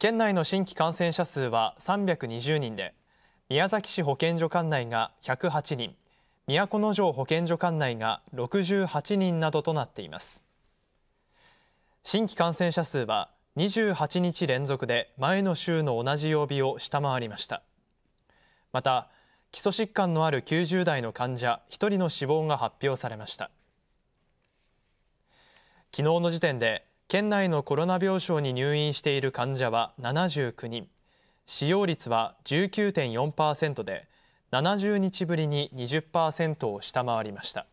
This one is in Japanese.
県内の新規感染者数は320人で宮崎市保健所管内が108人都城保健所管内が68人などとなっています。新規感染者数は28日連続で前の週の同じ曜日を下回りました。また基礎疾患のある90代の患者1人の死亡が発表されました。昨日の時点で県内のコロナ病床に入院している患者は79人。使用率は19.4%で70日ぶりに20%を下回りました。